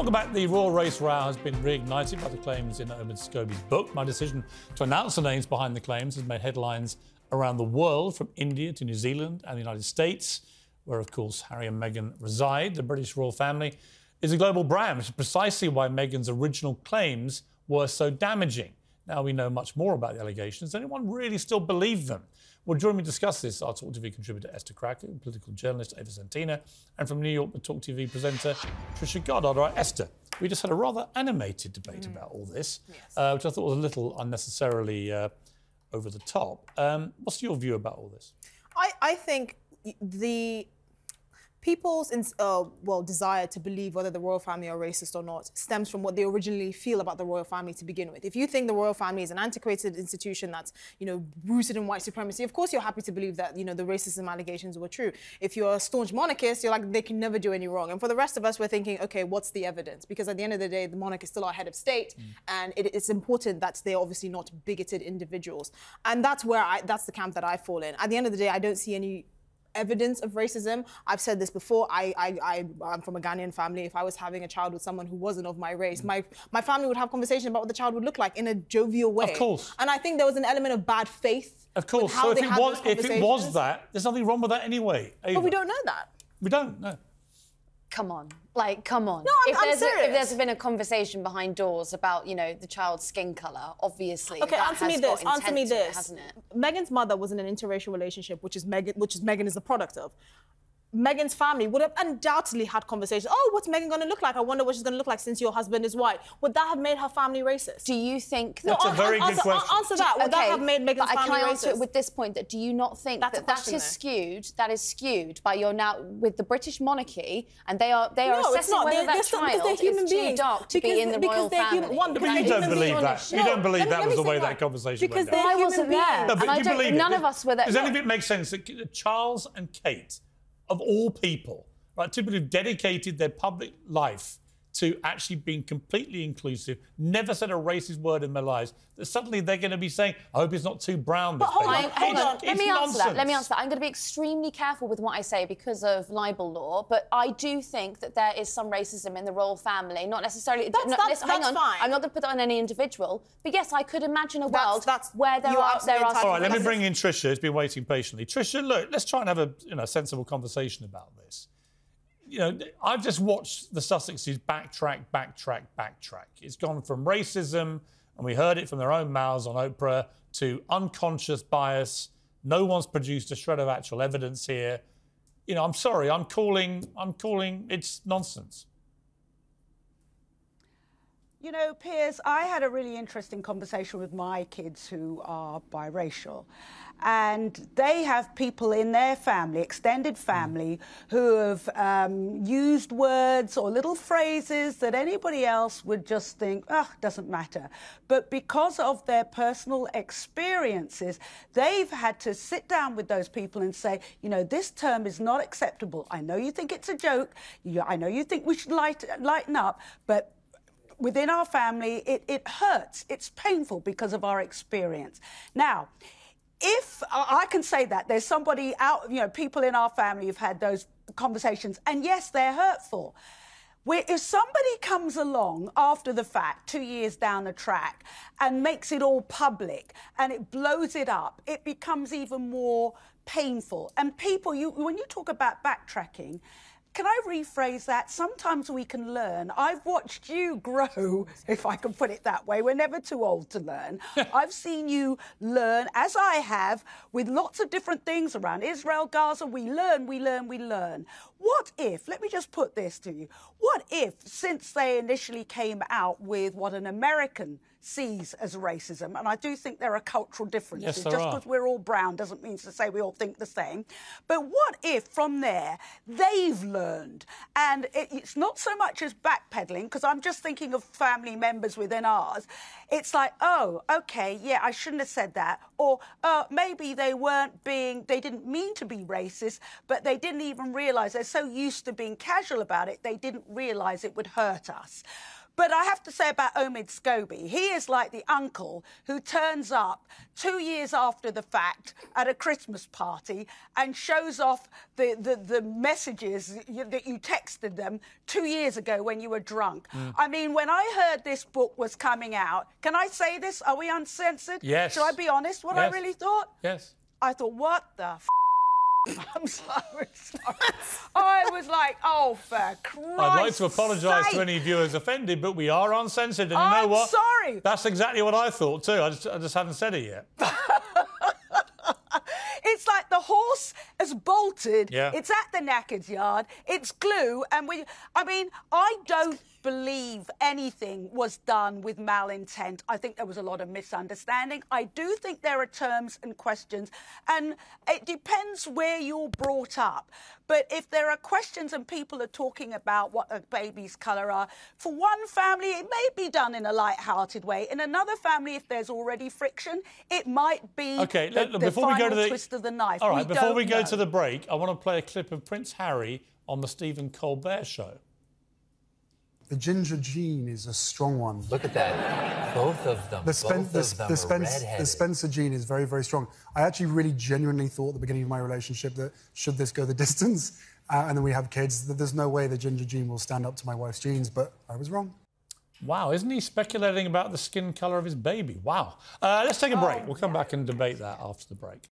Welcome back. The royal race row has been reignited by the claims in Omid Scobie's book. My decision to announce the names behind the claims has made headlines around the world, from India to New Zealand and the United States, where, of course, Harry and Meghan reside. The British royal family is a global brand, which is precisely why Meghan's original claims were so damaging. Now we know much more about the allegations. Does anyone really still believe them? Well, join me to discuss this, our Talk TV contributor Esther Krakue, political journalist Ava Santina, and from New York, the Talk TV presenter Trisha Goddard. All right, Esther, we just had a rather animated debate mm. about all this, yes. uh, which I thought was a little unnecessarily uh, over the top. Um, what's your view about all this? I, I think the people's uh, well desire to believe whether the royal family are racist or not stems from what they originally feel about the royal family to begin with. If you think the royal family is an antiquated institution that's you know rooted in white supremacy, of course you're happy to believe that you know the racism allegations were true. If you're a staunch monarchist, you're like they can never do any wrong. And for the rest of us, we're thinking, okay, what's the evidence? Because at the end of the day, the monarch is still our head of state, mm. and it, it's important that they're obviously not bigoted individuals. And that's where I that's the camp that I fall in. At the end of the day, I don't see any evidence of racism. I've said this before. I, I, I, am from a Ghanaian family. If I was having a child with someone who wasn't of my race, my, my family would have conversation about what the child would look like in a jovial way. Of course. And I think there was an element of bad faith. Of course. So if it, was, if it was that, there's nothing wrong with that anyway. But we don't know that. We don't, no come on. Like, come on. No, I'm, if, I'm there's serious. A, if there's been a conversation behind doors about, you know, the child's skin colour, obviously. Okay, answer me this. Answer me this. It, hasn't it? Meghan's mother was in an interracial relationship, which is Meghan, which is Meghan is a product of. Meghan's family would have undoubtedly had conversations. Oh, what's Meghan going to look like? I wonder what she's going to look like since your husband is white. Would that have made her family racist? Do you think that... That's no, a very answer, good question. Answer that. Would okay, that have made Meghan's family racist? can I answer racist? it with this point that do you not think That's that that is skewed? That is skewed by your now with the British monarchy, and they are they are no, assessing whether they're, that they're child human is beings. too dark to because, be in the royal family. Human, one, but you don't believe that. You don't believe that was the way that conversation went down. I wasn't there. No, but you believe None of us were there. Does any of it make sense that Charles and Kate, of all people, right, people who've dedicated their public life to actually being completely inclusive, never said a racist word in their lives, that suddenly they're going to be saying, I hope it's not too brown. But hold on, hold on. Let me answer that. Let me answer that. I'm going to be extremely careful with what I say because of libel law, but I do think that there is some racism in the royal family, not necessarily... That's, not, that's, hang that's on. fine. I'm not going to put that on any individual, but yes, I could imagine a world that's, that's, where there are... There are All right, let me bring in Trisha, who's been waiting patiently. Trisha, look, let's try and have a you know, sensible conversation about this you know, I've just watched the Sussexes backtrack, backtrack, backtrack. It's gone from racism, and we heard it from their own mouths on Oprah, to unconscious bias. No one's produced a shred of actual evidence here. You know, I'm sorry, I'm calling, I'm calling it's nonsense. You know, Piers, I had a really interesting conversation with my kids who are biracial. And they have people in their family, extended family, who have um, used words or little phrases that anybody else would just think, oh, doesn't matter. But because of their personal experiences, they've had to sit down with those people and say, you know, this term is not acceptable. I know you think it's a joke. I know you think we should light, lighten up, but within our family, it, it hurts. It's painful because of our experience. Now, if I can say that there's somebody out, you know, people in our family who've had those conversations, and yes, they're hurtful. Where if somebody comes along after the fact, two years down the track, and makes it all public and it blows it up, it becomes even more painful. And people, you, when you talk about backtracking, can I rephrase that? Sometimes we can learn. I've watched you grow, if I can put it that way. We're never too old to learn. I've seen you learn, as I have, with lots of different things around Israel, Gaza. We learn, we learn, we learn. What if, let me just put this to you, what if, since they initially came out with what an American sees as racism, and I do think there are cultural differences. Yes, Just because we're all brown doesn't mean to say we all think the same. But what if from there they've learned, and it, it's not so much as backpedaling, because I'm just thinking of family members within ours. It's like, oh, okay, yeah, I shouldn't have said that, or uh, maybe they weren't being, they didn't mean to be racist, but they didn't even realise they're so used to being casual about it, they didn't realise it would hurt us. But I have to say about Omid Scobie, he is like the uncle who turns up two years after the fact at a Christmas party and shows off the, the, the messages that you texted them two years ago when you were drunk. Mm. I mean, when I heard this book was coming out, can I say this? Are we uncensored? Yes. Should I be honest? What yes. I really thought? Yes. I thought, what the f- I'm sorry, sorry. Like, oh, for Christ's I'd like to apologise to any viewers offended, but we are uncensored, and you I'm know what? sorry. That's exactly what I thought too. I just, I just haven't said it yet. it's like the horse has bolted. Yeah. It's at the knackered yard. It's glue, and we. I mean, I don't believe anything was done with malintent. I think there was a lot of misunderstanding. I do think there are terms and questions, and it depends where you're brought up. But if there are questions and people are talking about what a baby's colour are, for one family, it may be done in a light-hearted way. In another family, if there's already friction, it might be okay. the, let, the before we go to the twist of the knife. All right, we before we go know. to the break, I want to play a clip of Prince Harry on the Stephen Colbert show. The ginger gene is a strong one. Look at that. Both of them. The, Spen- both the, of them the, Spence- the Spencer gene is very, very strong. I actually really genuinely thought at the beginning of my relationship that should this go the distance uh, and then we have kids, that there's no way the ginger gene will stand up to my wife's genes, but I was wrong. Wow, isn't he speculating about the skin colour of his baby? Wow. Uh, let's take a break. We'll come back and debate that after the break.